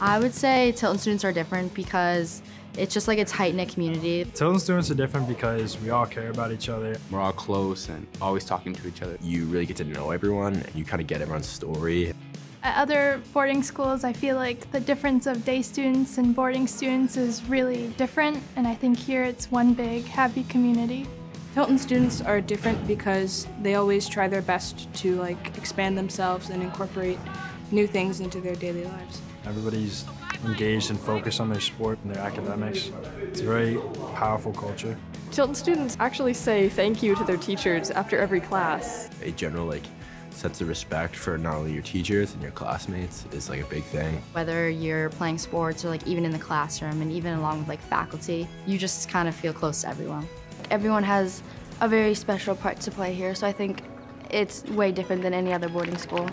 I would say Tilton students are different because it's just like a tight-knit community. Tilton students are different because we all care about each other. We're all close and always talking to each other. You really get to know everyone and you kind of get everyone's story. At other boarding schools, I feel like the difference of day students and boarding students is really different, and I think here it's one big happy community. Tilton students are different because they always try their best to like expand themselves and incorporate new things into their daily lives. Everybody's engaged and focused on their sport and their academics. It's a very powerful culture. Tilton students actually say thank you to their teachers after every class. A general like sense of respect for not only your teachers and your classmates is like a big thing. Whether you're playing sports or like even in the classroom and even along with like faculty, you just kind of feel close to everyone. Everyone has a very special part to play here, so I think it's way different than any other boarding school.